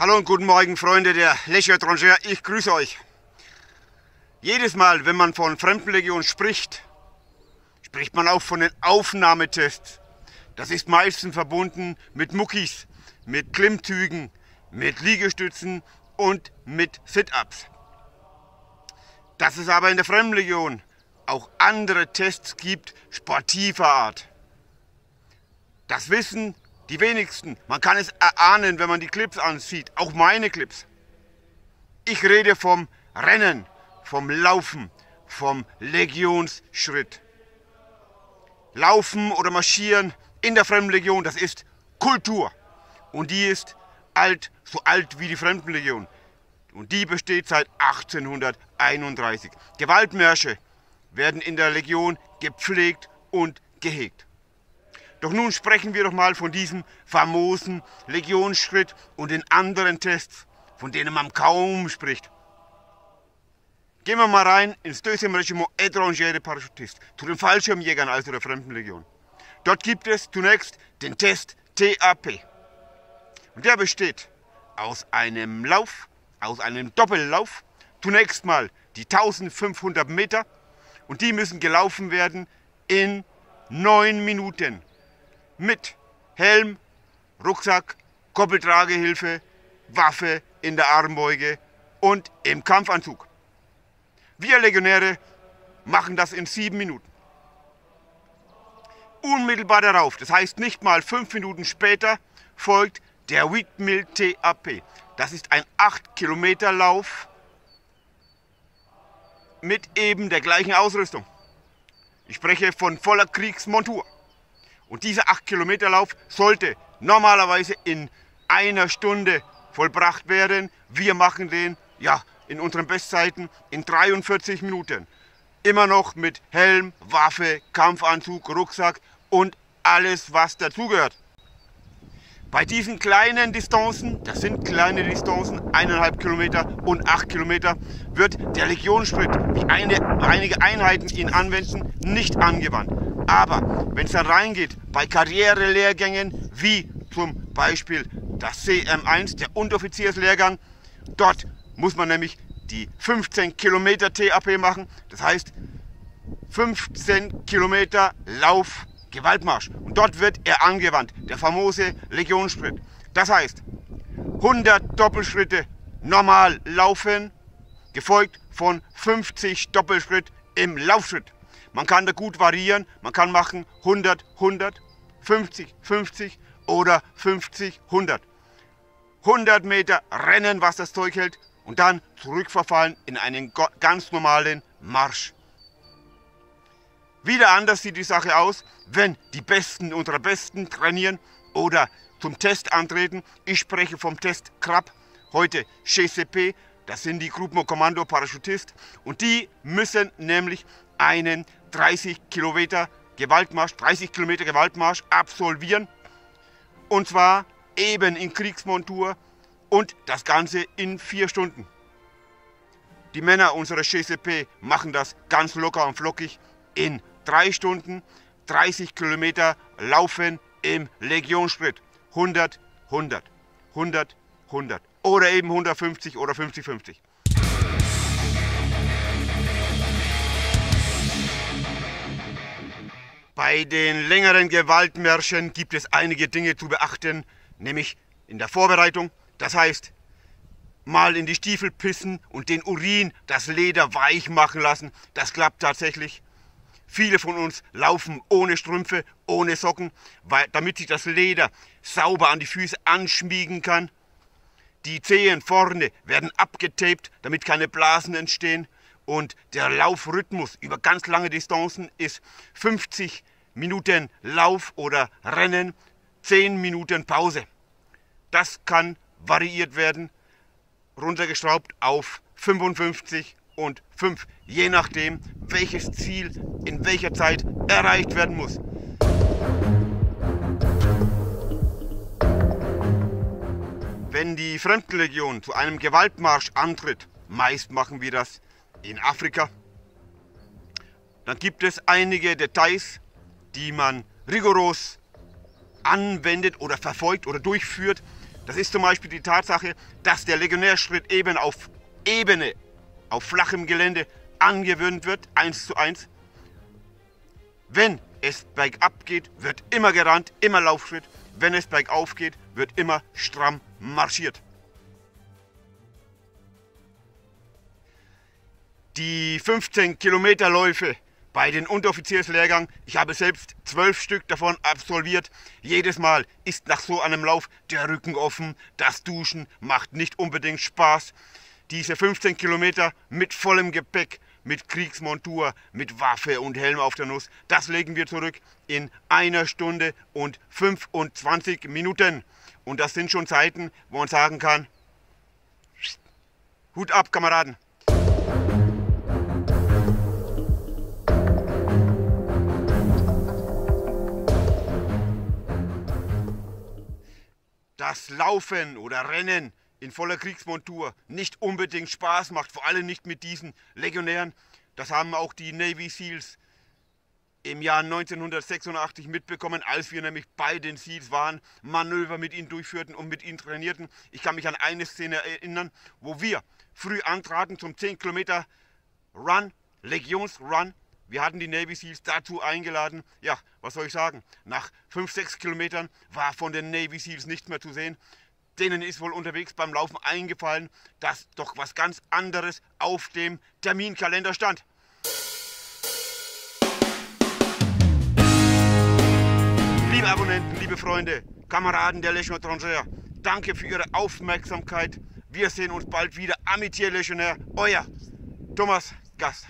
Hallo und guten Morgen, Freunde der Leche Étrangère. Ich grüße euch. Jedes Mal, wenn man von Fremdenlegion spricht, spricht man auch von den Aufnahmetests. Das ist meistens verbunden mit Muckis, mit Klimmzügen, mit Liegestützen und mit Sit-Ups. Dass es aber in der Fremdenlegion auch andere Tests gibt, sportiver Art. Das wissen die wenigsten. Man kann es erahnen, wenn man die Clips ansieht, auch meine Clips. Ich rede vom Rennen, vom Laufen, vom Legionsschritt. Laufen oder marschieren in der Fremdenlegion, das ist Kultur. Und die ist alt, so alt wie die Fremdenlegion. Und die besteht seit 1831. Gewaltmärsche werden in der Legion gepflegt und gehegt. Doch nun sprechen wir doch mal von diesem famosen Legionsschritt und den anderen Tests, von denen man kaum spricht. Gehen wir mal rein ins Deuxième Regiment Étranger de Parachutist, zu den Fallschirmjägern also der Fremdenlegion. Dort gibt es zunächst den Test TAP. Und der besteht aus einem Lauf, aus einem Doppellauf, zunächst mal die 1500 Meter und die müssen gelaufen werden in neun Minuten mit Helm, Rucksack, Koppeltragehilfe, Waffe in der Armbeuge und im Kampfanzug. Wir Legionäre machen das in sieben Minuten. Unmittelbar darauf, das heißt nicht mal fünf Minuten später, folgt der Wheatmill TAP. Das ist ein 8 Kilometer Lauf mit eben der gleichen Ausrüstung. Ich spreche von voller Kriegsmontur. Und dieser 8 Kilometer Lauf sollte normalerweise in einer Stunde vollbracht werden. Wir machen den ja, in unseren Bestzeiten in 43 Minuten. Immer noch mit Helm, Waffe, Kampfanzug, Rucksack und alles, was dazugehört. Bei diesen kleinen Distanzen, das sind kleine Distanzen, eineinhalb Kilometer und acht Kilometer, wird der Legionssprit, wie eine, einige Einheiten ihn anwenden, nicht angewandt. Aber wenn es dann reingeht bei Karrierelehrgängen, wie zum Beispiel das CM1, der Unteroffizierslehrgang, dort muss man nämlich die 15 Kilometer TAP machen. Das heißt 15 Kilometer Lauf Gewaltmarsch. Und dort wird er angewandt, der famose Legionssprit. Das heißt 100 Doppelschritte normal laufen, gefolgt von 50 Doppelschritt im Laufschritt. Man kann da gut variieren. Man kann machen 100, 100, 50, 50 oder 50, 100. 100 Meter rennen, was das Zeug hält und dann zurückverfallen in einen ganz normalen Marsch. Wieder anders sieht die Sache aus, wenn die Besten unserer Besten trainieren oder zum Test antreten. Ich spreche vom Test Krab, heute GCP, das sind die Gruppenkommando Parachutist und die müssen nämlich einen 30 Kilometer Gewaltmarsch, 30 Kilometer Gewaltmarsch absolvieren. Und zwar eben in Kriegsmontur und das Ganze in vier Stunden. Die Männer unserer GCP machen das ganz locker und flockig in drei Stunden, 30 Kilometer laufen im Legionssprit. 100, 100, 100, 100 oder eben 150 oder 50, 50. Bei den längeren Gewaltmärschen gibt es einige Dinge zu beachten, nämlich in der Vorbereitung. Das heißt, mal in die Stiefel pissen und den Urin, das Leder weich machen lassen. Das klappt tatsächlich. Viele von uns laufen ohne Strümpfe, ohne Socken, weil, damit sich das Leder sauber an die Füße anschmiegen kann. Die Zehen vorne werden abgetaped, damit keine Blasen entstehen. Und der Laufrhythmus über ganz lange Distanzen ist 50 Minuten Lauf oder Rennen, 10 Minuten Pause. Das kann variiert werden, runtergeschraubt auf 55 und 5, je nachdem, welches Ziel in welcher Zeit erreicht werden muss. Wenn die Fremdenlegion zu einem Gewaltmarsch antritt, meist machen wir das in Afrika, dann gibt es einige Details, die man rigoros anwendet oder verfolgt oder durchführt, Das ist zum Beispiel die Tatsache, dass der Legionärschritt eben auf Ebene, auf flachem Gelände angewöhnt wird, eins zu eins. Wenn es bergab geht, wird immer gerannt, immer Laufschritt. Wenn es bergauf geht, wird immer stramm marschiert. Die 15 Kilometer Läufe bei den Unteroffizierslehrgang, ich habe selbst zwölf Stück davon absolviert. Jedes Mal ist nach so einem Lauf der Rücken offen, das Duschen macht nicht unbedingt Spaß. Diese 15 Kilometer mit vollem Gepäck, mit Kriegsmontur, mit Waffe und Helm auf der Nuss, das legen wir zurück in einer Stunde und 25 Minuten. Und das sind schon Zeiten, wo man sagen kann, Hut ab, Kameraden. Dass Laufen oder Rennen in voller Kriegsmontur nicht unbedingt Spaß macht, vor allem nicht mit diesen Legionären. Das haben auch die Navy SEALs im Jahr 1986 mitbekommen, als wir nämlich bei den SEALs waren, Manöver mit ihnen durchführten und mit ihnen trainierten. Ich kann mich an eine Szene erinnern, wo wir früh antraten zum 10 Kilometer Run, Legionsrun wir hatten die Navy Seals dazu eingeladen. Ja, was soll ich sagen? Nach 5, 6 Kilometern war von den Navy Seals nichts mehr zu sehen. Denen ist wohl unterwegs beim Laufen eingefallen, dass doch was ganz anderes auf dem Terminkalender stand. Liebe Abonnenten, liebe Freunde, Kameraden der Legion étrangère, danke für Ihre Aufmerksamkeit. Wir sehen uns bald wieder. Amitié Legionnaire, euer Thomas Gast.